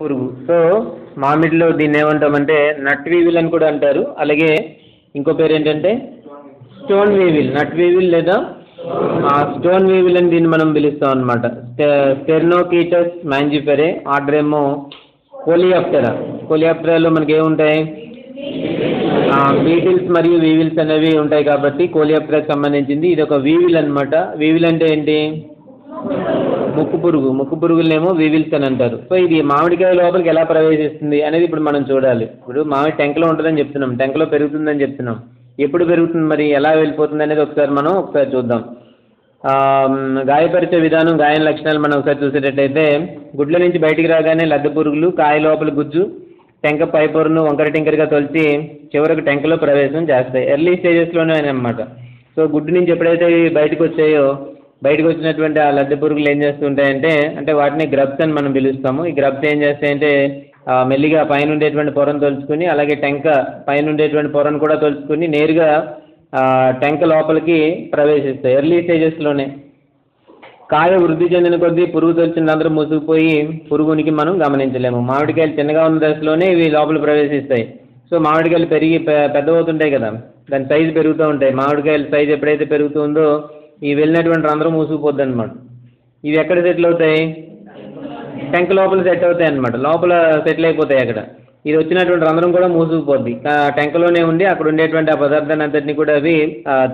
పురుగు. సో మామిడిలో దీన్ని ఏమంటామంటే నట్ వీవిల్ అని కూడా అంటారు. అలాగే ఇంకో పేరు ఏంటంటే స్టోన్ వీవిల్. నట్ వీవిల్ లేదా స్టోన్ వీవిల్ అని దీన్ని మనం పిలుస్తాం అనమాట స్టెర్నోకీటస్ మ్యాంజిఫెరే ఆర్డర్ ఏమో కోలియాప్టెరా కోలియాప్టెరాలో మనకి ఏముంటాయి? బీటిల్స్ మరియు వీవిల్స్ అనేవి ఉంటాయి కాబట్టి కోలియాప్టెరాకి సంబంధించింది. ఇది ఒక వీవిల్ అనమాట వీవిల్ అంటే ఏంటి? ముక్కు పురుగు ముక్కు పురుగులనేమో వీవిల్స్ అని అంటారు సో ఇది మామిడికాయ లోపలికి ఎలా ప్రవేశిస్తుంది అనేది ఇప్పుడు మనం చూడాలి. ఇప్పుడు మామిడి టెంకలో ఉంటుందని చెప్తున్నాం. టెంకలో పెరుగుతుందని చెప్తున్నాం. ఎప్పుడు పెరుగుతుంది మరి? ఎలా వెళ్ళిపోతుంది అనేది ఒకసారి మనం ఒకసారి చూద్దాం. గాయపరిచే విధానం గాయం లక్షణాలు మనం ఒకసారి చూసేటట్టయితే గుడ్ల నుంచి బయటికి రాగానే లద్దె పురుగులు కాయ లోపల గుజ్జు టెంక పై పొరను వంకర టింకరగా తొలిచి చివరకు టెంకలో ప్రవేశం చేస్తాయి. ఎర్లీ స్టేజెస్లోనే అనమాట సో గుడ్డు నుంచి ఎప్పుడైతే బయటకు వచ్చాయో బయటకు వచ్చినటువంటి ఆ లద్దె పురుగులు ఏం చేస్తుంటాయంటే అంటే వాటిని గ్రబ్స్ అని మనం పిలుస్తాము. ఈ గ్రబ్స్ ఏం చేస్తాయంటే మెల్లిగా పైన ఉండేటువంటి పొరను తొలుచుకుని అలాగే టెంక పైన ఉండేటువంటి పొరను కూడా తొలుచుకుని నేరుగా టెంక లోపలికి ప్రవేశిస్తాయి. ఎర్లీ స్టేజెస్లోనే కాయ వృద్ధి చెందిన కొద్దీ పురుగు తొలిచిన అందరూ మూసుకుపోయి పురుగునికి మనం గమనించలేము. మామిడికాయలు చిన్నగా ఉన్న దశలోనే ఇవి లోపల ప్రవేశిస్తాయి. సో మామిడికాయలు పెరిగి పెద్ద పెద్దవవుతుంటాయి కదా. దాని సైజు పెరుగుతూ ఉంటాయి. మామిడికాయల సైజు ఎప్పుడైతే పెరుగుతుందో ఈ వెళ్ళినటువంటి రంధ్రం మూసుకుపోద్ది అనమాట ఇవి ఎక్కడ సెటిల్ అవుతాయి? టెంక్ లోపల సెట్ అవుతాయి అనమాట లోపల సెటిల్ అయిపోతాయి అక్కడ. ఇది వచ్చినటువంటి రంధ్రం కూడా మూసుకుపోద్ది. టెంకలోనే ఉండి అక్కడ ఉండేటువంటి ఆ పదార్థాన్ని అంతటిని కూడా అవి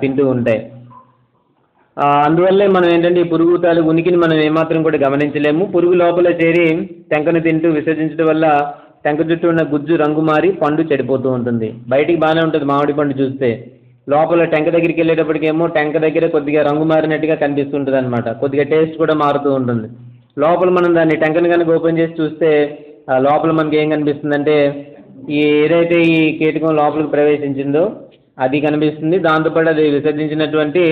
తింటూ ఉంటాయి. అందువల్లే మనం ఏంటంటే ఈ పురుగు తాలూకు ఉనికిని మనం ఏమాత్రం కూడా గమనించలేము. పురుగు లోపల చేరి టెంకను తింటూ విసర్జించడం వల్ల టెంక చుట్టూ ఉన్న గుజ్జు రంగు మారి పండు చెడిపోతూ ఉంటుంది. బయటికి బాగానే ఉంటుంది మామిడి పండు చూస్తే. లోపల టెంక దగ్గరికి వెళ్ళేటప్పటికేమో టెంక దగ్గర కొద్దిగా రంగు మారినట్టుగా కనిపిస్తుంటుంది అనమాట కొద్దిగా టేస్ట్ కూడా మారుతూ ఉంటుంది. లోపల మనం దాన్ని టెంకను కనుక ఓపెన్ చేసి చూస్తే లోపల మనకి ఏం కనిపిస్తుందంటే ఈ ఏదైతే ఈ కీటకం లోపలికి ప్రవేశించిందో అది కనిపిస్తుంది. దాంతోపాటు అది విసర్జించినటువంటి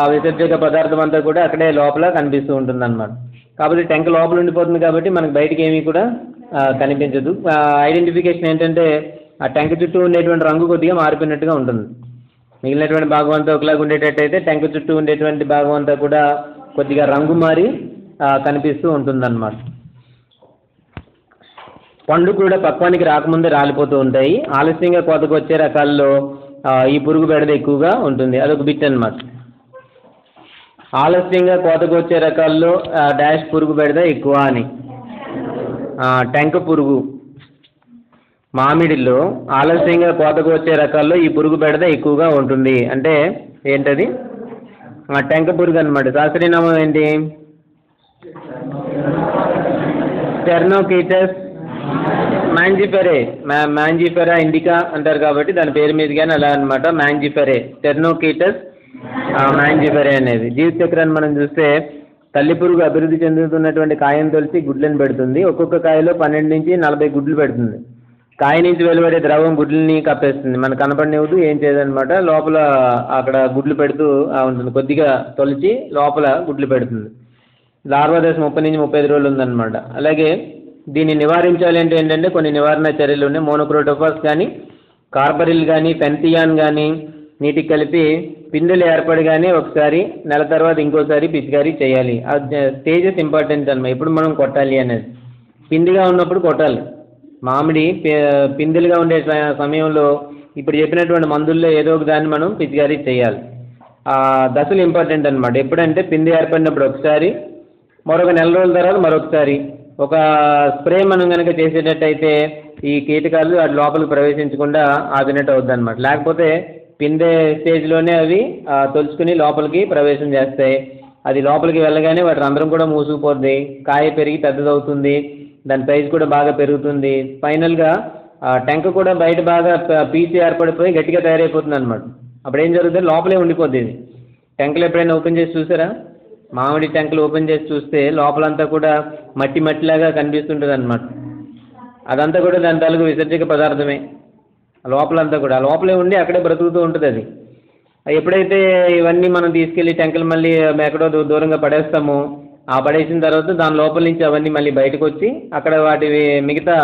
ఆ విసర్జక పదార్థం అంతా కూడా అక్కడే లోపల కనిపిస్తూ ఉంటుంది అనమాట కాబట్టి టెంక లోపల ఉండిపోతుంది కాబట్టి మనకి బయటకి ఏమీ కూడా కనిపించదు. ఐడెంటిఫికేషన్ ఏంటంటే ఆ టెంక చుట్టూ ఉండేటువంటి రంగు కొద్దిగా మారిపోయినట్టుగా ఉంటుంది. మిగిలినటువంటి భాగం అంతా ఒకలాగా ఉండేటట్టయితే టెంక చుట్టూ ఉండేటువంటి భాగం అంతా కూడా కొద్దిగా రంగు మారి కనిపిస్తూ ఉంటుందన్నమాట. పండు కూడా పక్వానికి రాకముందే రాలిపోతూ ఉంటాయి. ఆలస్యంగా కోతకు వచ్చే రకాల్లో ఈ పురుగు బెడద ఎక్కువగా ఉంటుంది. అదొక బిట్ అనమాట ఆలస్యంగా కోతకు వచ్చే రకాల్లో డాష్ పురుగు బెడద ఎక్కువ అని. టెంక పురుగు మామిడిలో ఆలస్యంగా కోతకు వచ్చే రకాల్లో ఈ పురుగు బెడద ఎక్కువగా ఉంటుంది. అంటే ఏంటది? ఆ, టెంక పురుగు అనమాట శాస్త్రీయనామం ఏంటి? టెర్నోకీటస్ మ్యాంజిఫెరే మ్యా మ్యాంజిఫెరా ఇండికా అంటారు కాబట్టి దాని పేరు మీదుగానే అలా అనమాట మ్యాంజిఫెరే టెర్నోకీటస్ మ్యాంజిఫెరే అనేది. జీవిత చక్రాన్ని మనం చూస్తే తల్లి పురుగు అభివృద్ధి చెందుతున్నటువంటి కాయను తొలిచి గుడ్లను పెడుతుంది. ఒక్కొక్క కాయలో పన్నెండు నుంచి నలభై గుడ్లు పెడుతుంది. కాయ నుంచి వెలువడే ద్రవం గుడ్లని కప్పేస్తుంది. మనకు కనపడనివ్వదు ఏం చేయదనమాట లోపల అక్కడ గుడ్లు పెడుతూ ఉంటుంది. కొద్దిగా తొలిచి లోపల గుడ్లు పెడుతుంది. లార్వా దశ ముప్పై నుంచి ముప్పై ఐదు రోజులు ఉందన్నమాట. అలాగే దీన్ని నివారించాలి అంటే ఏంటంటే కొన్ని నివారణ చర్యలు ఉన్నాయి. మోనోక్రోటోఫాస్ కానీ కార్బరిల్ కానీ పెన్థియాన్ కానీ నీటికి కలిపి పిందెలు ఏర్పడగానే ఒకసారి నెల తర్వాత ఇంకోసారి పిచికారీ చేయాలి. అది స్టేజెస్ ఇంపార్టెంట్ అన్నమాట. ఇప్పుడు మనం కొట్టాలి అనేది. పిందిగా ఉన్నప్పుడు కొట్టాలి. మామిడి పి- పిందెలుగా ఉండే సమయంలో ఇప్పుడు చెప్పినటువంటి మందుల్లో ఏదో ఒక దాన్ని మనం పిచికారీ చేయాలి. ఆ దశలు ఇంపార్టెంట్ అనమాట ఎప్పుడంటే పిండి ఏర్పడినప్పుడు ఒకసారి మరొక నెల రోజుల తర్వాత మరొకసారి. ఒక స్ప్రే మనం కనుక చేసేటట్టయితే ఈ కీటకాలు వాటి లోపలికి ప్రవేశించకుండా ఆపినట్టు అవుద్ది అనమాట లేకపోతే పిందే స్టేజ్లోనే అవి తొలుచుకుని లోపలికి ప్రవేశం చేస్తాయి. అది లోపలికి వెళ్ళగానే వాటి రంధ్రం కూడా మూసుకుపోద్ది. కాయ పెరిగి పెద్దదవుతుంది. దాని ప్రైస్ కూడా బాగా పెరుగుతుంది. ఫైనల్గా ఆ టెంక కూడా బయట బాగా పీచు ఏర్పడిపోయి గట్టిగా తయారైపోతుంది అనమాట అప్పుడు ఏం జరుగుతుంది? లోపలే ఉండిపోద్ది ఇది. టెంకలు ఎప్పుడైనా ఓపెన్ చేసి చూసారా? మామిడి టెంకలు ఓపెన్ చేసి చూస్తే లోపలంతా కూడా మట్టి మట్టిలాగా కనిపిస్తుంటుంది అనమాట అదంతా కూడా దాని తాలూకు విసర్జక పదార్థమే. లోపలంతా కూడా. లోపలే ఉండి అక్కడే బ్రతుకుతూ ఉంటుంది అది. ఎప్పుడైతే ఇవన్నీ మనం తీసుకెళ్ళి టెంకలు మళ్ళీ ఎక్కడో దూరంగా పడేస్తామో పడేసిన తర్వాత దాని లోపల నుంచి అవన్నీ మళ్ళీ బయటకు వచ్చి అక్కడ వాటి మిగతా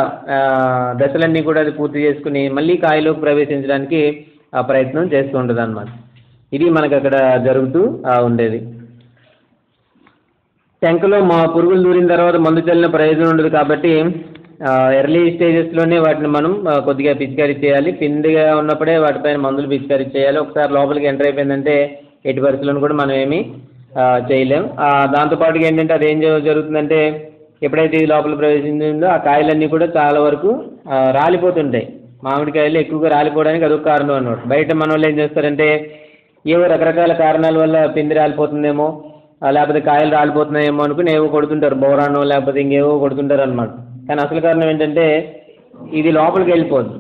దశలన్నీ కూడా అది పూర్తి చేసుకుని మళ్ళీ కాయలోకి ప్రవేశించడానికి ఆ ప్రయత్నం చేస్తూ ఉంటుంది అనమాట ఇది మనకు అక్కడ జరుగుతూ ఉండేది. టెంకలో మా పురుగులు దూరిన తర్వాత మందు చల్లిన ప్రయోజనం ఉండదు కాబట్టి ఎర్లీ స్టేజెస్లోనే వాటిని మనం కొద్దిగా పిచికారీ చేయాలి. పిందిగా ఉన్నప్పుడే వాటిపైన మందులు పిచికారీ చేయాలి. ఒకసారి లోపలికి ఎంటర్ అయిపోయిందంటే ఎటు పరిస్థితులను కూడా మనం ఏమి చేయలేం. దాంతోపాటుగా ఏంటంటే అది ఏం జరుగుతుందంటే ఎప్పుడైతే ఇది లోపల ప్రవేశించిందో ఆ కాయలన్నీ కూడా చాలా వరకు రాలిపోతుంటాయి. మామిడికాయలు ఎక్కువగా రాలిపోవడానికి అదొక కారణం అన్నమాట. బయట మన వాళ్ళు ఏం చేస్తారంటే ఏవో రకరకాల కారణాల వల్ల పిండి రాలిపోతుందేమో లేకపోతే కాయలు రాలిపోతున్నాయేమో అనుకుని ఏవో కొడుతుంటారు. బోరానో లేకపోతే ఇంకేవో కొడుతుంటారు అనమాట కానీ అసలు కారణం ఏంటంటే ఇది లోపలికి వెళ్ళిపోద్ది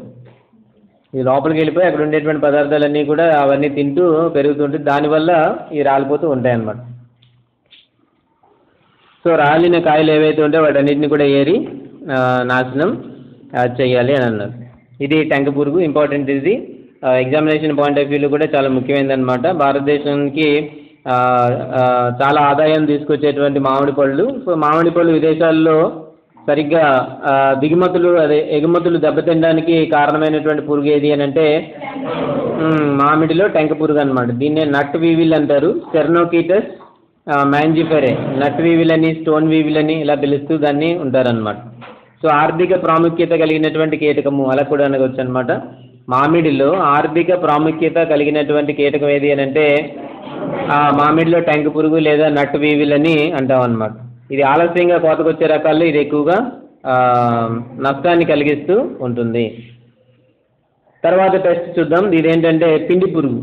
ఈ లోపలికి వెళ్ళిపోయి అక్కడ ఉండేటువంటి పదార్థాలన్నీ కూడా అవన్నీ తింటూ పెరుగుతుంటే దానివల్ల ఇవి రాలిపోతూ ఉంటాయి అన్నమాట సో రాలిన కాయలు ఏవైతే ఉంటే వాటన్నిటిని కూడా ఏరి నాశనం చేయాలి అని అన్నారు. ఇది టెంక పురుగు. ఇంపార్టెంట్ ఇది. ఎగ్జామినేషన్ పాయింట్ ఆఫ్ వ్యూలో కూడా చాలా ముఖ్యమైనదన్నమాట భారతదేశానికి చాలా ఆదాయం తీసుకొచ్చేటువంటి మామిడి పళ్ళు. సో మామిడి పళ్ళు విదేశాల్లో సరిగ్గా దిగుమతులు అదే ఎగుమతులు దెబ్బతినడానికి కారణమైనటువంటి పురుగు ఏది అని అంటే మామిడిలో టెంక పురుగు అనమాట దీన్నే నట్ వీవిల్ అంటారు. సెర్నోకీటస్ మ్యాంజిఫెరే నట్ వీవిల్ అని స్టోన్ వీవిల్ అని ఇలా పిలుస్తూ దాన్ని ఉంటారనమాట సో ఆర్థిక ప్రాముఖ్యత కలిగినటువంటి కీటకము అలా కూడా అనవచ్చు అనమాట మామిడిలో ఆర్థిక ప్రాముఖ్యత కలిగినటువంటి కీటకం ఏది అని అంటే ఆ మామిడిలో టెంక పురుగు లేదా నట్ వీవిల్ అని అంటాం అనమాట ఇది ఆలస్యంగా కోతకొచ్చే రకాల్లో ఇది ఎక్కువగా నష్టాన్ని కలిగిస్తూ ఉంటుంది. తర్వాత టెస్ట్ చూద్దాం. ఇది ఏంటంటే పిండి పురుగు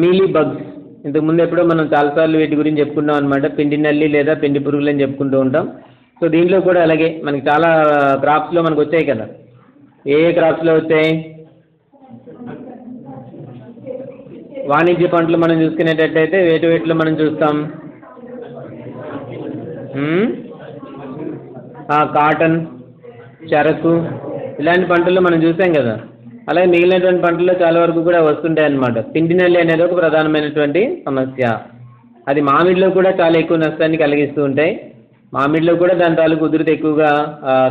మీలీ బగ్స్. ఇంతకు ముందు ఎప్పుడో మనం చాలాసార్లు వీటి గురించి చెప్పుకున్నాం అనమాట పిండి నల్లి లేదా పిండి పురుగులు అని చెప్పుకుంటూ ఉంటాం. సో దీంట్లో కూడా అలాగే మనకి చాలా క్రాప్స్లో మనకు వచ్చాయి కదా. ఏ ఏ క్రాప్స్లో వచ్చాయి? వాణిజ్య పంటలు మనం చూసుకునేటట్టయితే వేటి వేటిలో మనం చూస్తాం. కాటన్ చెరకు ఇలాంటి పంటలు మనం చూసాం కదా. అలాగే మిగిలినటువంటి పంటల్లో చాలా వరకు కూడా వస్తుంటాయి అన్నమాట పిండి నల్లి అనేది ఒక ప్రధానమైనటువంటి సమస్య. అది మామిడిలో కూడా చాలా ఎక్కువ నష్టాన్ని కలిగిస్తూ ఉంటాయి. మామిడిలో కూడా దాని తాలూకు ఉధృతి ఎక్కువగా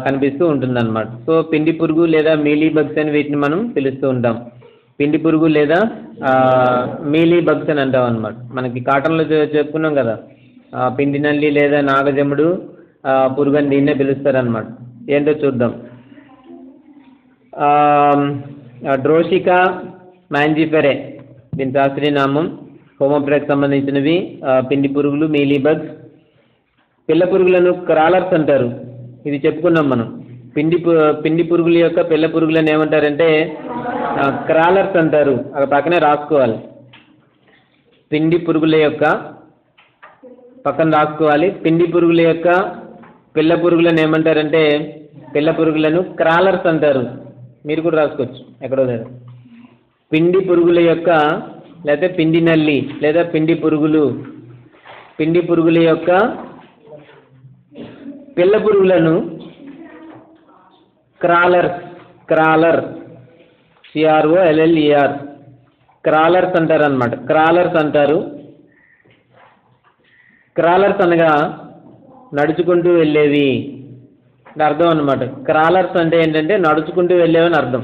కనిపిస్తూ కనిపిస్తూ ఉంటుందన్నమాట. సో పిండి పురుగు లేదా మీలీ బగ్స్ అని వీటిని మనం పిలుస్తూ ఉంటాం. పిండి పురుగు లేదా మీలీ బగ్స్ అని అంటాం అనమాట మనకి కాటన్లో చెప్పుకున్నాం కదా. పిండి నల్లి లేదా నాగజముడు ఆ, పురుగు అని దీన్నే పిలుస్తారనమాట ఏంటో చూద్దాం. డ్రోషికా మ్యాంజిఫెరే దీని శాస్త్రీయ నామం. సంబంధించినవి పిండి పురుగులు మీలీబగ్స్ పిల్ల పురుగులను క్రాలర్స్ అంటారు. ఇది చెప్పుకున్నాం మనం. పిండి పిండి పురుగుల యొక్క పిల్ల పురుగులను ఏమంటారంటే క్రాలర్స్ అంటారు. అక్కడ పక్కనే రాసుకోవాలి. పిండి పురుగుల యొక్క పక్కన రాసుకోవాలి. పిండి పురుగుల యొక్క పిల్ల పురుగులను ఏమంటారంటే పిల్ల పురుగులను క్రాలర్స్ అంటారు. మీరు కూడా రాసుకోవచ్చు. ఎక్కడో లేదు. పిండి పురుగుల యొక్క లేదా పిండి నల్లి లేదా పిండి పురుగులు పిండి పురుగుల యొక్క పిల్ల పురుగులను crawlers crawler C R O L L E R crawlers అంటారు అనమాట క్రాలర్స్ అంటారు. క్రాలర్స్ అనగా నడుచుకుంటూ వెళ్ళేవి అర్థం అనమాట క్రాలర్స్ అంటే ఏంటంటే నడుచుకుంటూ వెళ్ళేవి అని అర్థం.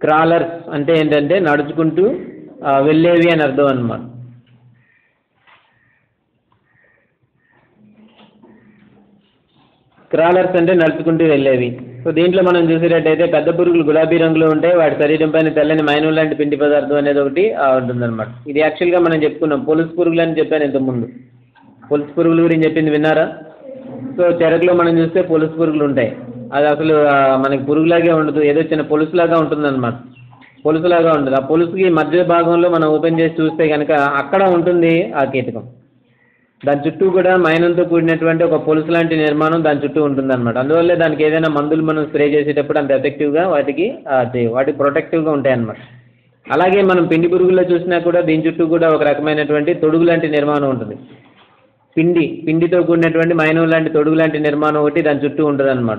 క్రాలర్స్ అంటే ఏంటంటే నడుచుకుంటూ వెళ్ళేవి అని అర్థం అనమాట క్రాలర్స్ అంటే నడుచుకుంటూ వెళ్ళేవి. సో దీంట్లో మనం చూసేటట్టయితే పెద్ద పురుగులు గులాబీ రంగులో ఉంటాయి వాటి శరీరం పైన తెల్లని మైనం లాంటి పిండి పదార్థం అనేది ఒకటి ఉంటుంది ఉంటుందన్నమాట. ఇది యాక్చువల్గా మనం చెప్పుకున్నాం పొలుసు పురుగులు అని చెప్పాను ఇంతకుముందు. పులుసు పురుగుల గురించి చెప్పింది విన్నారా? సో చెరకులో మనం చూస్తే పులుసు పురుగులు ఉంటాయి. అది అసలు మనకి పురుగులాగే ఉండదు. ఏదో చిన్న పొలుసులాగా ఉంటుందన్నమాట. పులుసులాగా ఉంటుంది ఆ పులుసుకి మధ్య భాగంలో మనం ఓపెన్ చేసి చూస్తే కనుక అక్కడ ఉంటుంది ఆ కీటకం. దాని చుట్టూ కూడా మైనంతో కూడినటువంటి ఒక పొలుసు లాంటి నిర్మాణం దాని చుట్టూ ఉంటుందన్నమాట. అందువల్లే దానికి ఏదైనా మందులు మనం స్ప్రే చేసేటప్పుడు అంత ఎఫెక్టివ్గా వాటికి అది వాటికి ప్రొటెక్టివ్గా ఉంటాయన్నమాట. అలాగే మనం పిండి పురుగుల్లో చూసినా కూడా దీని చుట్టూ కూడా ఒక రకమైనటువంటి తొడుగు లాంటి నిర్మాణం ఉంటుంది. పిండి పిండితో కూడినటువంటి మైనం లాంటి తొడుగు లాంటి నిర్మాణం ఒకటి దాని చుట్టూ ఉంటుంది అనమాట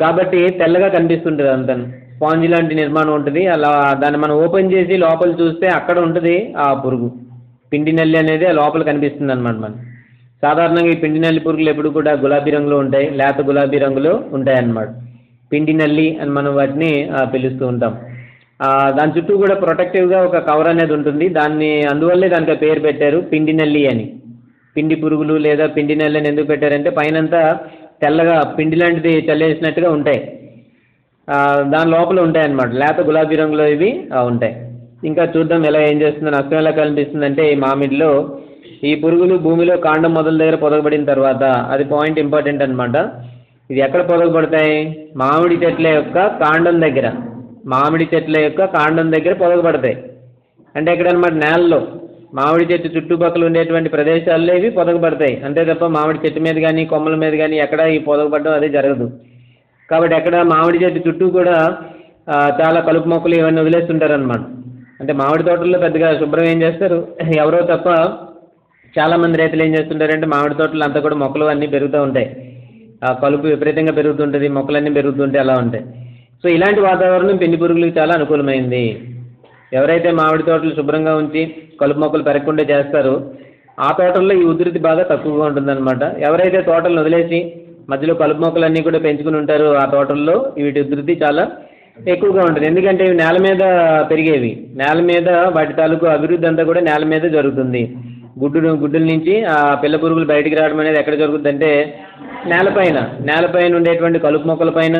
కాబట్టి తెల్లగా కనిపిస్తుంటుంది అంతా. స్పాంజ్ లాంటి నిర్మాణం ఉంటుంది. అలా దాన్ని మనం ఓపెన్ చేసి లోపల చూస్తే అక్కడ ఉంటుంది ఆ పురుగు. పిండి నల్లి అనేది లోపల కనిపిస్తుంది అనమాట మనకి. సాధారణంగా ఈ పిండి నల్లి పురుగులు ఎప్పుడు కూడా గులాబీ రంగులో ఉంటాయి. లేత గులాబీ రంగులో ఉంటాయి అన్నమాట పిండి నల్లి అని మనం వాటిని పిలుస్తూ ఉంటాం. దాని చుట్టూ కూడా ప్రొటెక్టివ్గా ఒక కవర్ అనేది ఉంటుంది. దాన్ని అందువల్లే దానికి పేరు పెట్టారు పిండి నల్లి అని. పిండి పురుగులు లేదా పిండి నల్లి ఎందుకు పెట్టారంటే పైనంతా తెల్లగా పిండి లాంటిది చల్లేసినట్టుగా ఉంటాయి. దాని లోపల ఉంటాయి అన్నమాట లేత గులాబీ రంగులో ఇవి ఉంటాయి. ఇంకా చూద్దాం ఎలా ఏం చేస్తుందో నష్టం ఎలా కనిపిస్తుందంటే ఈ మామిడిలో ఈ పురుగులు భూమిలో కాండం మొదల దగ్గర పొదగబడిన తర్వాత అది పాయింట్ ఇంపార్టెంట్ అనమాట ఇది ఎక్కడ పొదగబడతాయి? మామిడి చెట్ల యొక్క కాండం దగ్గర. మామిడి చెట్ల యొక్క కాండం దగ్గర పొదగబడతాయి. అంటే ఎక్కడ అనమాట నేలలో. మామిడి చెట్టు చుట్టుపక్కల ఉండేటువంటి ప్రదేశాల్లో ఇవి పొదగబడతాయి. అంతే తప్ప మామిడి చెట్టు మీద కానీ కొమ్మల మీద కానీ ఎక్కడ ఈ పొదగబడడం అది జరగదు. కాబట్టి ఎక్కడ మామిడి చెట్టు చుట్టూ కూడా చాలా కలుపు మొక్కలు ఇవన్నీ వదిలేస్తుంటారు అనమాట అంటే మామిడి తోటల్లో పెద్దగా శుభ్రం ఏం చేస్తారు? ఎవరో తప్ప చాలా మంది రైతులు ఏం చేస్తుంటారంటే మామిడి తోటలు అంతా కూడా మొక్కలు అన్నీ పెరుగుతూ ఉంటాయి. ఆ కలుపు విపరీతంగా పెరుగుతుంటుంది మొక్కలన్నీ పెరుగుతుంటాయి అలా ఉంటాయి. సో ఇలాంటి వాతావరణం పిండి పురుగులకు చాలా అనుకూలమైంది. ఎవరైతే మామిడి తోటలు శుభ్రంగా ఉంచి కలుపు మొక్కలు పెరగకుండా చేస్తారో ఆ తోటల్లో ఈ ఉధృతి బాగా తక్కువగా ఉంటుందన్నమాట. ఎవరైతే తోటలను వదిలేసి మధ్యలో కలుపు మొక్కలన్నీ కూడా పెంచుకుని ఉంటారో ఆ తోటల్లో వీటి ఉధృతి చాలా ఎక్కువగా ఉంటుంది. ఎందుకంటే ఇవి నేల మీద పెరిగేవి. నేల మీద వాటి తాలూకు అభివృద్ధి అంతా కూడా నేల మీద జరుగుతుంది. గుడ్డు గుడ్డుల నుంచి ఆ పిల్ల పురుగులు బయటికి రావడం అనేది ఎక్కడ జరుగుతుందంటే నేలపైన నేలపైన ఉండేటువంటి కలుపు మొక్కల పైన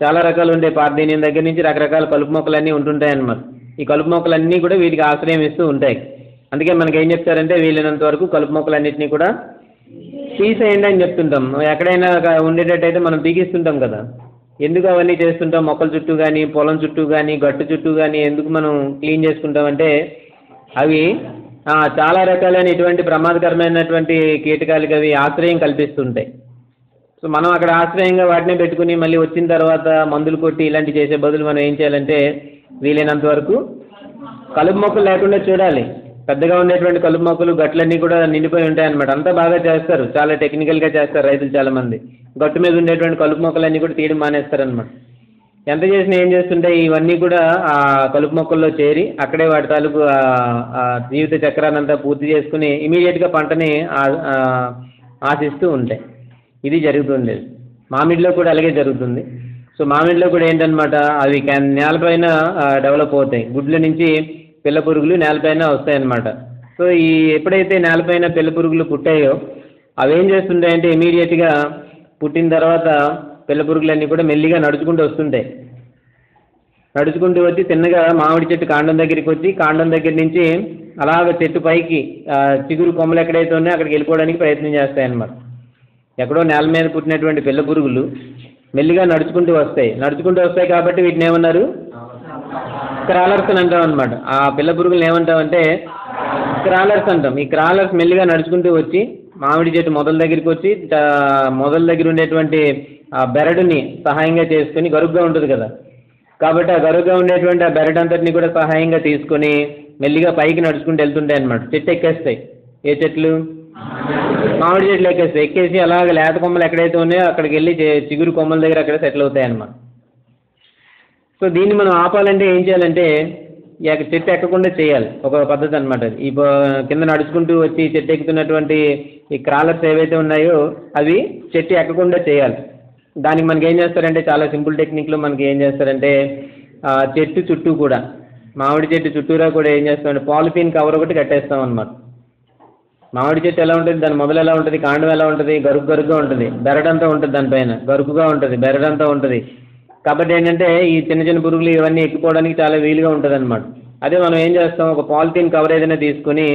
చాలా రకాలు ఉండే. పార్దీనియం దగ్గర నుంచి రకరకాల కలుపు మొక్కలన్నీ ఉంటుంటాయి అన్నమాట ఈ కలుపు మొక్కలన్నీ కూడా వీటికి ఆశ్రయం ఇస్తూ ఉంటాయి. అందుకే మనకి ఏం చెప్తారంటే వీలైనంత వరకు కలుపు మొక్కలన్నింటినీ కూడా తీసేయండి అని చెప్తుంటాం. ఎక్కడైనా ఉండేటట్టయితే మనం బిగిస్తుంటాం కదా. ఎందుకు అవన్నీ చేస్తుంటాం? మొక్కల చుట్టూ కానీ పొలం చుట్టూ కానీ గట్టు చుట్టూ కానీ ఎందుకు మనం క్లీన్ చేసుకుంటామంటే అవి చాలా రకాలైన ఇటువంటి ప్రమాదకరమైనటువంటి కీటకాలకి అవి ఆశ్రయం కల్పిస్తుంటాయి. సో మనం అక్కడ ఆశ్రయంగా వాటినే పెట్టుకుని మళ్ళీ వచ్చిన తర్వాత మందులు కొట్టి ఇలాంటివి చేసే బదులు మనం ఏం చేయాలంటే వీలైనంత వరకు కలుపు మొక్కలు లేకుండా చూడాలి. పెద్దగా ఉండేటువంటి కలుపు మొక్కలు గట్లన్నీ కూడా నిండిపోయి ఉంటాయన్నమాట. అంతా బాగా చేస్తారు. చాలా టెక్నికల్గా చేస్తారు రైతులు చాలా మంది గట్టు మీద ఉండేటువంటి కలుపు మొక్కలన్నీ కూడా తీయడం మానేస్తారు అనమాట ఎంత చేసినా ఏం చేస్తుంటాయి ఇవన్నీ కూడా ఆ కలుపు మొక్కల్లో చేరి అక్కడే వాటి తాలూకు జీవిత చక్రాన్ని అంతా పూర్తి చేసుకుని ఇమీడియట్గా పంటని ఆశిస్తూ ఉంటాయి. ఇది జరుగుతుంది మామిడిలో కూడా అలాగే జరుగుతుంది. సో మామిడిలో కూడా ఏంటనమాట అవి క్యాన్ నేలపైన డెవలప్ అవుతాయి. గుడ్ల నుంచి పిల్ల పురుగులు నేలపైన వస్తాయన్నమాట. సో ఈ ఎప్పుడైతే నేలపైన పిల్ల పురుగులు పుట్టాయో అవి ఏం చేస్తుంటాయంటే ఇమీడియట్గా పుట్టిన తర్వాత పిల్ల పురుగులన్నీ కూడా మెల్లిగా నడుచుకుంటూ వస్తుంటాయి. నడుచుకుంటూ వచ్చి తిన్నగా మామిడి చెట్టు కాండం దగ్గరికి వచ్చి కాండం దగ్గర నుంచి అలాగ చెట్టు పైకి చిగురు కొమ్మలు ఎక్కడైతే ఉన్నాయో అక్కడికి వెళ్ళిపోవడానికి ప్రయత్నం చేస్తాయన్నమాట. ఎక్కడో నేల మీద పుట్టినటువంటి పిల్ల పురుగులు మెల్లిగా నడుచుకుంటూ వస్తాయి. నడుచుకుంటూ వస్తాయి కాబట్టి వీటిని ఏమన్నారు? క్రాలర్స్ అని అంటాం అనమాట ఆ పిల్ల పురుగులను ఏమంటామంటే క్రాలర్స్ అంటాం. ఈ క్రాలర్స్ మెల్లిగా నడుచుకుంటూ వచ్చి మామిడి చెట్టు మొదల దగ్గరికి వచ్చి మొదల దగ్గర ఉండేటువంటి ఆ బెరడుని సహాయంగా చేసుకుని గరుగ్గా ఉంటుంది కదా. కాబట్టి ఆ గరుగ్గా ఉండేటువంటి ఆ బెరడు అంతటిని కూడా సహాయంగా తీసుకొని మెల్లిగా పైకి నడుచుకుంటూ వెళ్తుంటాయి అనమాట చెట్టు ఎక్కేస్తాయి. ఏ చెట్లు? మామిడి చెట్లు ఎక్కేస్తాయి ఎక్కేసి అలాగ లేత కొమ్మలు ఎక్కడైతే ఉన్నాయో అక్కడికి వెళ్ళి చిగురు కొమ్మల దగ్గర అక్కడ సెటిల్ అవుతాయి అన్నమాట సో దీన్ని మనం ఆపాలంటే ఏం చేయాలంటే ఈ చెట్టు ఎక్కకుండా చేయాలి. ఒక పద్ధతి అనమాట ఈ కింద నడుచుకుంటూ వచ్చి చెట్టు ఎక్కుతున్నటువంటి ఈ క్రాలర్స్ ఏవైతే ఉన్నాయో అవి చెట్టు ఎక్కకుండా చేయాలి. దానికి మనకి ఏం చేస్తారంటే చాలా సింపుల్ టెక్నిక్లో మనకి ఏం చేస్తారంటే చెట్టు చుట్టూ కూడా మామిడి చెట్టు చుట్టూరా కూడా ఏం చేస్తామంటే పాలిథీన్ కవర్ ఒకటి కట్టేస్తాం అనమాట మామిడి చెట్టు ఎలా ఉంటుంది? దాని మొదలు ఎలా ఉంటుంది? కాండం ఎలా ఉంటుంది? గరుకు గరుగ్గా ఉంటుంది. బెరడంతా ఉంటుంది దానిపైన గరుకుగా ఉంటుంది. బెరడంతా ఉంటుంది. కాబట్టి ఏంటంటే ఈ చిన్న చిన్న పురుగులు ఇవన్నీ ఎక్కిపోవడానికి చాలా వీలుగా ఉంటుంది అనమాట అదే మనం ఏం చేస్తాం? ఒక పాలిథీన్ కవర్ ఏదైనా తీసుకుని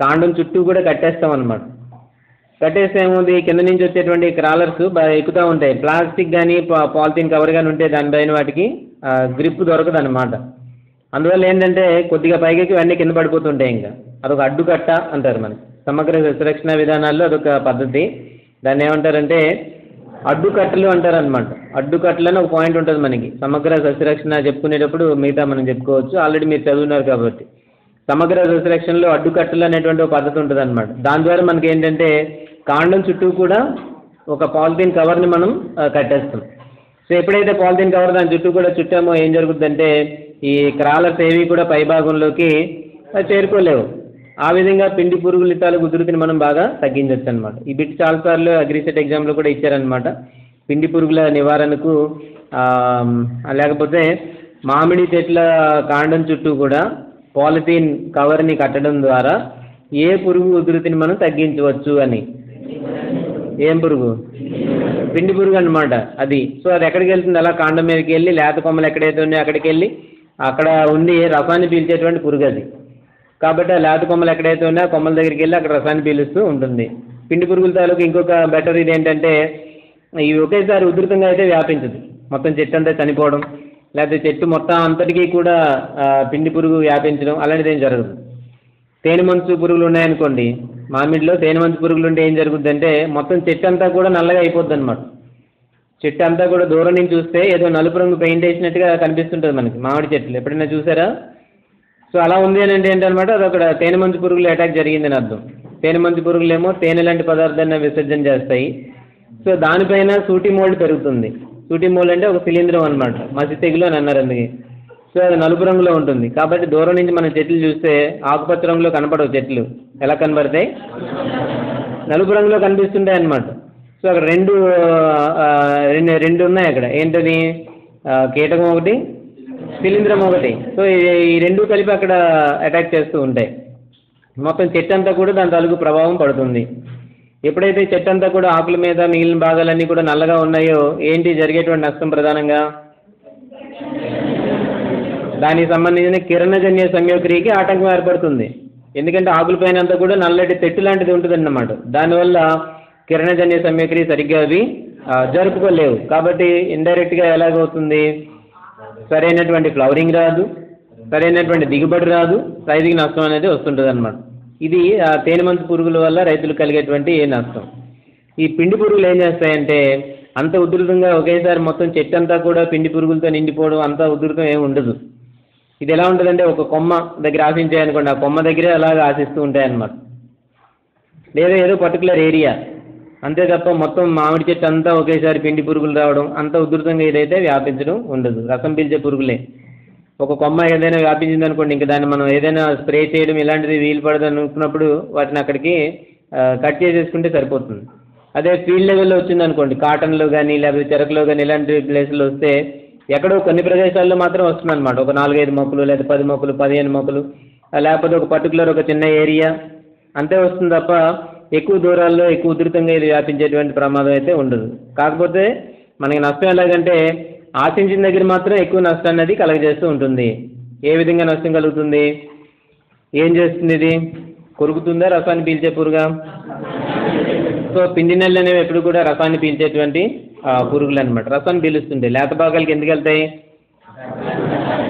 కాండం చుట్టూ కూడా కట్టేస్తాం అనమాట కట్టేస్తే ఏముంది? కింద నుంచి వచ్చేటువంటి క్రాలర్స్ బాగా ఎక్కుతూ ఉంటాయి. ప్లాస్టిక్ కానీ పాలిథీన్ కవర్ కానీ ఉంటే దానిపైన వాటికి గ్రిప్ దొరకదు అనమాట అందువల్ల ఏంటంటే కొద్దిగా పైకి ఇవన్నీ కింద పడిపోతుంటాయి ఇంకా. అదొక అడ్డుకట్ట అంటారు మనకి. సమగ్ర సురక్షణ విధానాల్లో అదొక పద్ధతి. దాన్ని ఏమంటారంటే అడ్డుకట్టలు అంటారు అనమాట అడ్డుకట్టలు అని ఒక పాయింట్ ఉంటుంది మనకి. సమగ్ర సస్యరక్షణ చెప్పుకునేటప్పుడు మిగతా మనం చెప్పుకోవచ్చు. ఆల్రెడీ మీరు చదువున్నారు కాబట్టి. సమగ్ర సశిరక్షణలో అడ్డుకట్టలు అనేటువంటి ఒక పద్ధతి ఉంటుంది అనమాట దాని ద్వారా మనకి ఏంటంటే కాండం చుట్టూ కూడా ఒక పాలిథీన్ కవర్ని మనం కట్టేస్తాం. సో ఎప్పుడైతే పాలిథీన్ కవర్ దాని చుట్టూ కూడా చుట్టామో ఏం జరుగుతుందంటే ఈ క్రాలర్స్ ఏవి కూడా పై భాగంలోకి చేరుకోలేవు. ఆ విధంగా పిండి పురుగులు తాలూకు ఉధృతిని మనం బాగా తగ్గించవచ్చు అనమాట ఈ బిట్ చాలాసార్లు అగ్రిసెట్ ఎగ్జామ్లో కూడా ఇచ్చారనమాట పిండి పురుగుల నివారణకు లేకపోతే మామిడి చెట్ల కాండం చుట్టూ కూడా పాలిథీన్ కవర్ని కట్టడం ద్వారా ఏ పురుగు ఉధృతిని మనం తగ్గించవచ్చు అని. ఏం పురుగు? పిండి పురుగు అనమాట అది. సో అది ఎక్కడికి వెళ్తుంది? అలా కాండం మీదకి వెళ్ళి లేత కొమ్మలు ఎక్కడైతే ఉన్నాయో అక్కడికి వెళ్ళి అక్కడ ఉండి రసాన్ని పీల్చేటువంటి పురుగు అది. కాబట్టి ఆ లేత కొమ్మలు ఎక్కడైతే ఉన్నాయో ఆ కొమ్మల దగ్గరికి వెళ్ళి అక్కడ రసాన్ని పీలుస్తూ ఉంటుంది. పిండి పురుగుల తాలూకు ఇంకొక బెటర్ ఇది ఏంటంటే ఇవి ఒకేసారి ఉధృతంగా అయితే వ్యాపించదు. మొత్తం చెట్టు అంతా చనిపోవడం లేకపోతే చెట్టు మొత్తం అంతటికీ కూడా పిండి పురుగు వ్యాపించడం అలాంటిది ఏం జరగదు. తేనె మంచు పురుగులు ఉన్నాయనుకోండి మామిడిలో తేనె మంచు పురుగులు ఉంటే ఏం జరుగుద్ది అంటే మొత్తం చెట్టు అంతా కూడా నల్లగా అయిపోద్ది అనమాట చెట్టు అంతా కూడా దూరం నుంచి చూస్తే ఏదో నలుపు రంగు పెయింట్ వేసినట్టుగా కనిపిస్తుంటుంది మనకి మామిడి చెట్లు. ఎప్పుడైనా చూసారా? సో అలా ఉంది అని అంటే ఏంటనమాట అది అక్కడ తేనె మంచు పురుగులు అటాక్ జరిగిందని అర్థం. తేనె మంచు పురుగులు ఏమో తేనె లాంటి పదార్థాన్ని విసర్జన చేస్తాయి. సో దానిపైన సూటి మోల్డ్ పెరుగుతుంది. సూటి మోల్డ్ అంటే ఒక శిలీంద్రం అనమాట మసి తెగులు అని అన్నారు అందుకే. సో అది నలుపు రంగులో ఉంటుంది. కాబట్టి దూరం నుంచి మనం చెట్లు చూస్తే ఆకుపచ్చ రంగులో కనపడవు చెట్లు. ఎలా కనబడతాయి? నలుపు రంగులో కనిపిస్తుంటాయి అనమాట సో అక్కడ రెండు రెండు రెండు ఉన్నాయి అక్కడ. ఏంటది? కీటకం ఒకటి శిలీంధ్రం ఒకటి. సో ఈ- రెండు కలిపి అక్కడ అటాక్ చేస్తూ ఉంటాయి. మొత్తం చెట్టు అంతా కూడా దాని తాలూకు ప్రభావం పడుతుంది. ఎప్పుడైతే చెట్టు అంతా కూడా ఆకుల మీద మిగిలిన భాగాలన్నీ కూడా నల్లగా ఉన్నాయో ఏంటి జరిగేటువంటి నష్టం ప్రధానంగా? దానికి సంబంధించిన కిరణజన్య సంయోక్రియకి ఆటంకం ఏర్పడుతుంది. ఎందుకంటే ఆకులపైన అంతా కూడా నల్లటి తెట్టు లాంటిది ఉంటుంది అన్నమాట దానివల్ల కిరణజన్య సంయోక్రియ సరిగ్గా అవి జరుపుకోలేవు. కాబట్టి ఇండైరెక్ట్గా ఎలాగవుతుంది? సరైనటువంటి ఫ్లవరింగ్ రాదు సరైనటువంటి దిగుబడి రాదు రైతుకి నష్టం అనేది వస్తుంటుంది అనమాట ఇది ఆ తేనె మంచు పురుగుల వల్ల రైతులకు కలిగేటువంటి నష్టం. ఈ పిండి పురుగులు ఏం చేస్తాయంటే అంత ఉధృతంగా ఒకేసారి మొత్తం చెట్టు అంతా కూడా పిండి పురుగులతో నిండిపోవడం అంత ఉధృతం ఏమి ఉండదు. ఇది ఎలా ఉంటుందంటే ఒక కొమ్మ దగ్గర ఆశించాయి అనుకోండి ఆ కొమ్మ దగ్గరే అలాగ ఆశిస్తూ ఉంటాయి అన్నమాట లేదా ఏదో పర్టికులర్ ఏరియా అంతే తప్ప మొత్తం మామిడి చెట్టు అంతా ఒకేసారి పిండి పురుగులు రావడం అంత ఉధృతంగా ఇదైతే వ్యాపించడం ఉండదు. రసం పీల్చే పురుగులే. ఒక కొమ్మ ఏదైనా వ్యాపించింది అనుకోండి ఇంకా దాన్ని మనం ఏదైనా స్ప్రే చేయడం ఇలాంటిది వీలు పడదు అనుకున్నప్పుడు వాటిని అక్కడికి కట్ చేసేసుకుంటే సరిపోతుంది. అదే ఫీల్డ్ లెవెల్లో వచ్చింది అనుకోండి కాటన్లో కానీ లేకపోతే చెరకులో కానీ ఇలాంటి ప్లేసులు వస్తే ఎక్కడో కొన్ని ప్రదేశాల్లో మాత్రం వస్తుంది అనమాట ఒక నాలుగైదు మొక్కలు లేదా పది మొక్కలు పదిహేను మొక్కలు లేకపోతే ఒక పర్టికులర్ ఒక చిన్న ఏరియా అంతే వస్తుంది తప్ప ఎక్కువ దూరాల్లో ఎక్కువ ఉధృతంగా ఇది వ్యాపించేటువంటి ప్రమాదం అయితే ఉండదు. కాకపోతే మనకి నష్టం ఎలాగంటే ఆశించిన దగ్గర మాత్రం ఎక్కువ నష్టాన్ని అది కలగజేస్తూ ఉంటుంది. ఏ విధంగా నష్టం కలుగుతుంది? ఏం చేస్తుంది ఇది? కొరుకుతుందా రసాన్ని పీల్చే పురుగా? సో పిండి నెల్లు అనేవి ఎప్పుడు కూడా రసాన్ని పీల్చేటువంటి పురుగులు అనమాట రసాన్ని పీలుస్తుంటాయి. లేత భాగాలకి ఎందుకు వెళ్తాయి?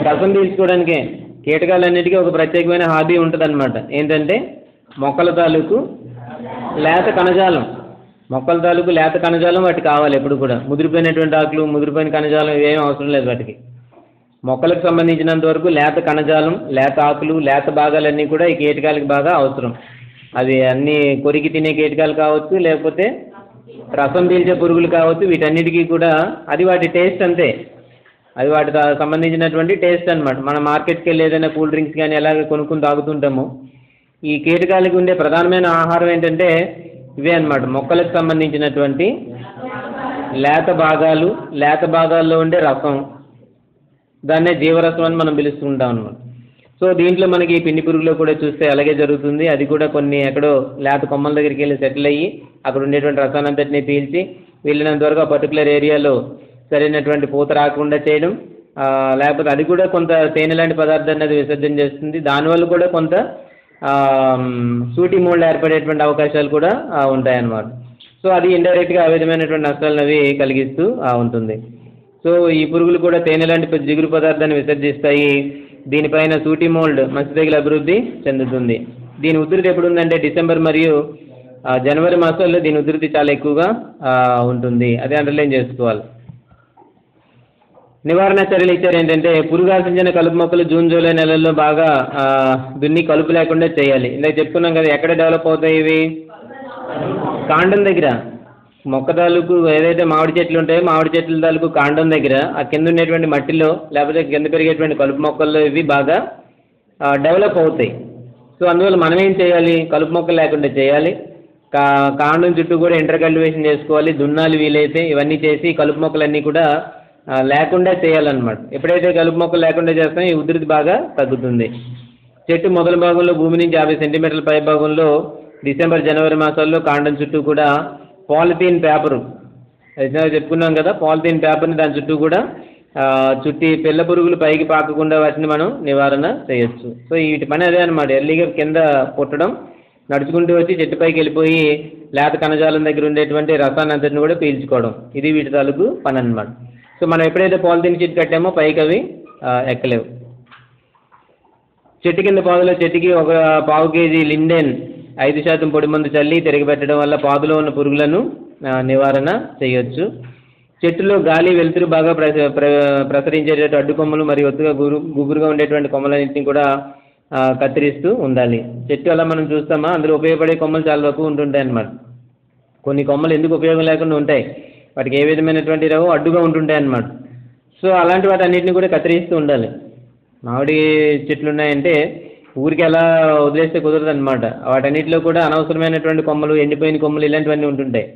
రసం పీల్చుకోవడానికే. కీటకాలన్నిటికీ ఒక ప్రత్యేకమైన హాబీ ఉంటుంది ఏంటంటే మొక్కల తాలూకు లేత కణజాలం. మొక్కల తాలూకు లేత కణజాలం వాటికి కావాలి ఎప్పుడు కూడా. ముదిరిపోయినటువంటి ఆకులు ముదిరిపోయిన కణజాలం ఇవేం అవసరం లేదు వాటికి. మొక్కలకు సంబంధించినంత వరకు లేత కణజాలం లేత ఆకులు లేత భాగాలన్నీ కూడా ఈ కీటకాలకి బాగా అవసరం. అవి అన్నీ కొరికి తినే కీటకాలు కావచ్చు లేకపోతే రసం పీల్చే పురుగులు కావచ్చు వీటన్నిటికీ కూడా అది వాటి టేస్ట్ అంతే. అది వాటి సంబంధించినటువంటి టేస్ట్ అన్నమాట. మన మార్కెట్కి వెళ్ళి ఏదైనా కూల్ డ్రింక్స్ కానీ ఎలాగ కొనుక్కుని తాగుతుంటాము ఈ కీటకాలకి ఉండే ప్రధానమైన ఆహారం ఏంటంటే ఇవే అన్నమాట. మొక్కలకు సంబంధించినటువంటి లేత భాగాలు లేత భాగాల్లో ఉండే రసం. దాన్నే జీవరసం అని మనం పిలుస్తుంటాం అనమాట సో దీంట్లో మనకి ఈ పిండి పురుగులో కూడా చూస్తే అలాగే జరుగుతుంది. అది కూడా కొన్ని ఎక్కడో లేత కొమ్మల దగ్గరికి వెళ్ళి సెటిల్ అయ్యి అక్కడ ఉండేటువంటి రసానంతటిని పీల్చి వెళ్ళినంత వరకు ఆ పర్టికులర్ ఏరియాలో సరైనటువంటి పూత రాకుండా చేయడం లేకపోతే అది కూడా కొంత తేనె లాంటి పదార్థాన్ని అది విసర్జన చేస్తుంది. దానివల్ల కూడా కొంత సూటి మూళ్ళు ఏర్పడేటువంటి అవకాశాలు కూడా ఉంటాయన్నమాట. సో అది ఇండైరెక్ట్గా ఆ విధమైనటువంటి నష్టాలను అవి కలిగిస్తూ ఉంటుంది. సో ఈ పురుగులు కూడా తేనె లాంటి జిగురు పదార్థాన్ని విసర్జిస్తాయి. దీనిపైన సూటి మోల్డ్ మసి అభివృద్ధి చెందుతుంది. దీని ఉధృతి ఎప్పుడు ఉందంటే డిసెంబర్ మరియు జనవరి మాసాల్లో దీని ఉధృతి చాలా ఎక్కువగా ఉంటుంది. అదే అండర్లైన్ చేసుకోవాలి. నివారణ చర్యలు ఇచ్చారు ఏంటంటే పురుగు ఆశించిన కలుపు మొక్కలు జూన్ జూలై నెలల్లో బాగా దున్ని కలుపు లేకుండా చేయాలి. ఇందాక చెప్పుకున్నాం కదా ఎక్కడ డెవలప్ అవుతాయి ఇవి? కాండం దగ్గర. మొక్క తాలూకు ఏదైతే మామిడి చెట్లు ఉంటాయో మామిడి చెట్ల తాలూకు కాండం దగ్గర. ఆ కింద ఉండేటువంటి మట్టిలో లేకపోతే కింద పెరిగేటువంటి కలుపు మొక్కల్లో ఇవి బాగా డెవలప్ అవుతాయి. సో అందువల్ల మనం ఏం చేయాలి? కలుపు మొక్కలు లేకుండా చేయాలి. కా కాండం చుట్టూ కూడా ఇంటర్ కల్టివేషన్ చేసుకోవాలి. దున్నాలు వీలైతే ఇవన్నీ చేసి కలుపు మొక్కలన్నీ కూడా లేకుండా చేయాలన్నమాట. ఎప్పుడైతే కలుపు మొక్కలు లేకుండా చేస్తామో ఈ ఉధృతి బాగా తగ్గుతుంది. చెట్టు మొదల భాగంలో భూమి నుంచి యాభై సెంటీమీటర్ల పై భాగంలో డిసెంబర్ జనవరి మాసాల్లో కాండం చుట్టూ కూడా పాలిథీన్ పేపరు. చెప్పుకున్నాం కదా పాలిథీన్ పేపర్ని దాని చుట్టూ కూడా చుట్టి పిల్ల పురుగులు పైకి పాకకుండా వాటిని మనం నివారణ చేయొచ్చు. సో వీటి పని అదే అనమాట ఎర్లీగా కింద పుట్టడం నడుచుకుంటూ వచ్చి చెట్టు పైకి వెళ్ళిపోయి లేత కణజాలం దగ్గర ఉండేటువంటి రసాన్ని అంతటిని కూడా పీల్చుకోవడం. ఇది వీటి తాలూకు పని అనమాట సో మనం ఎప్పుడైతే పాలిథిన్ షీట్ కట్టామో పైకి అవి ఎక్కలేవు. చెట్టు కింద పాదులో చెట్టుకి ఒక పావు కేజీ లిండెన్ ఐదు శాతం పొడి మందు చల్లి పెట్టడం వల్ల పాదులో ఉన్న పురుగులను నివారణ చేయొచ్చు. చెట్టులో గాలి వెలుతురు బాగా ప్ర- ప్రసరించేటట్టు అడ్డు కొమ్మలు మరియు ఒత్తుగా గురు గుబురుగా ఉండేటువంటి కొమ్మలన్నింటినీ కూడా కత్తిరిస్తూ ఉండాలి. చెట్టు అలా మనం చూస్తామా? అందులో ఉపయోగపడే కొమ్మలు చాలా వరకు ఉంటుంటాయి అన్నమాట కొన్ని కొమ్మలు ఎందుకు ఉపయోగం లేకుండా ఉంటాయి? వాటికి ఏ విధమైనటువంటి రవ్వు అడ్డుగా ఉంటుంటాయి అన్నమాట. సో అలాంటి వాటి అన్నింటిని కూడా కత్తిరిస్తూ ఉండాలి. మామిడి చెట్లు ఉన్నాయంటే ఊరికి అలా వదిలేస్తే కుదరదు అనమాట వాటన్నిటిలో కూడా అనవసరమైనటువంటి కొమ్మలు ఎండిపోయిన కొమ్మలు ఇలాంటివన్నీ ఉంటుంటాయి.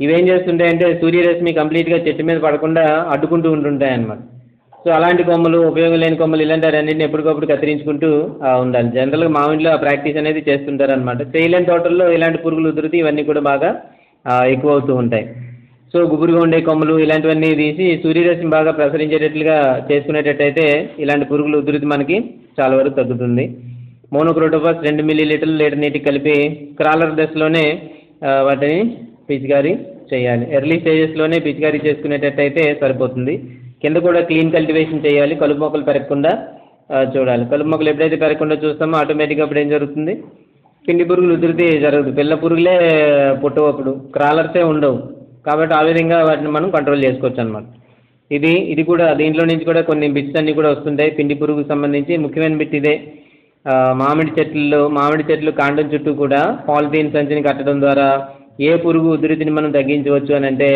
ఇవేం చేస్తుంటాయంటే సూర్యరశ్మి కంప్లీట్గా చెట్టు మీద పడకుండా అడ్డుకుంటూ ఉంటుంటాయి అన్నమాట. సో అలాంటి కొమ్మలు ఉపయోగం లేని కొమ్మలు ఇలాంటి అన్నింటిని ఎప్పటికప్పుడు కత్తిరించుకుంటూ ఉండాలి. జనరల్గా మామిడిలో ప్రాక్టీస్ అనేది చేస్తుంటారు అనమాట చేయలేని తోటల్లో ఇలాంటి పురుగులు ఉధృతి ఇవన్నీ కూడా బాగా ఎక్కువ అవుతూ ఉంటాయి. సో గుబురుగా ఉండే కొమ్మలు ఇలాంటివన్నీ తీసి సూర్యరశ్మి బాగా ప్రసరించేటట్లుగా చేసుకునేటట్టయితే ఇలాంటి పురుగులు ఉధృతి మనకి చాలా వరకు తగ్గుతుంది. మోనోక్రోటోఫాస్ రెండు మిల్లీ లీటర్లు లీటర్ నీటికి కలిపి క్రాలర్ దశలోనే వాటిని పిచికారీ చేయాలి. ఎర్లీ స్టేజెస్లోనే పిచికారీ చేసుకునేటట్టయితే సరిపోతుంది. కింద కూడా క్లీన్ కల్టివేషన్ చేయాలి. కలుపు మొక్కలు పెరగకుండా చూడాలి. కలుపు మొక్కలు ఎప్పుడైతే పెరగకుండా చూస్తామో ఆటోమేటిక్గా అప్పుడు ఏం జరుగుతుంది? పిండి పురుగులు ఉధృతి జరగదు. పిల్ల పురుగులే పుట్టవు అప్పుడు. క్రాలర్సే ఉండవు. కాబట్టి ఆ విధంగా వాటిని మనం కంట్రోల్ చేసుకోవచ్చు అనమాట ఇది ఇది కూడా దీంట్లో నుంచి కూడా కొన్ని బిట్స్ అన్నీ కూడా వస్తుంటాయి. పిండి పురుగుకు సంబంధించి ముఖ్యమైన బిట్ ఇదే. మామిడి చెట్లలో మామిడి చెట్లు కాండం చుట్టూ కూడా పాలిథీన్ సంచిని కట్టడం ద్వారా ఏ పురుగు ఉధృతిని మనం తగ్గించవచ్చు అని అంటే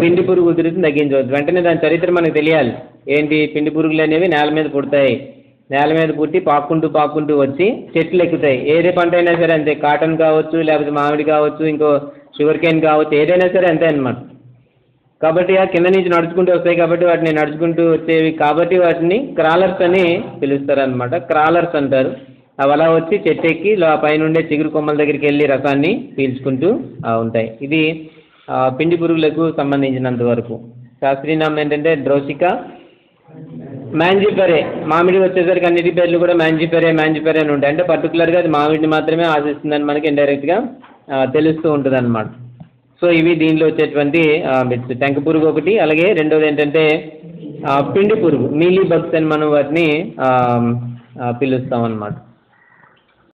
పిండి పురుగు ఉధృతిని తగ్గించవచ్చు. వెంటనే దాని చరిత్ర మనకు తెలియాలి. ఏంటి? పిండి పురుగులు అనేవి నేల మీద పుడతాయి. నేల మీద పుట్టి పాక్కుంటూ పాక్కుంటూ వచ్చి చెట్లు ఎక్కుతాయి. ఏదే పంట అయినా సరే అంతే. కాటన్ కావచ్చు లేకపోతే మామిడి కావచ్చు ఇంకో షుగర్ కేన్ కావచ్చు ఏదైనా సరే అంతే అన్నమాట. కాబట్టి ఆ కింద నుంచి నడుచుకుంటూ వస్తాయి కాబట్టి వాటిని నడుచుకుంటూ వచ్చేవి కాబట్టి వాటిని క్రాలర్స్ అని పిలుస్తారు అనమాట క్రాలర్స్ అంటారు. అవి అలా వచ్చి చెట్టు ఎక్కి లో- పైనుండే చిగురు కొమ్మల దగ్గరికి వెళ్ళి రసాన్ని పీల్చుకుంటూ ఉంటాయి. ఇది పిండి పురుగులకు సంబంధించినంత వరకు. శాస్త్రీయనామం ఏంటంటే డ్రోసికా. మ్యాంజిపెరే. మామిడి వచ్చేసరికి అన్నిటి పేర్లు కూడా మ్యాంజిపెరే మ్యాంజిపెరే అని ఉంటాయి. అంటే పర్టికులర్గా అది మామిడిని మాత్రమే ఆశిస్తుందని మనకి ఇండైరెక్ట్గా తెలుస్తూ ఉంటుంది అనమాట సో ఇవి దీనిలో వచ్చేటువంటి బిట్స్ టెంక పురుగు ఒకటి అలాగే రెండోది ఏంటంటే పిండి పురుగు. మీలీ బగ్స్ అని మనం వాటిని పిలుస్తాం అన్నమాట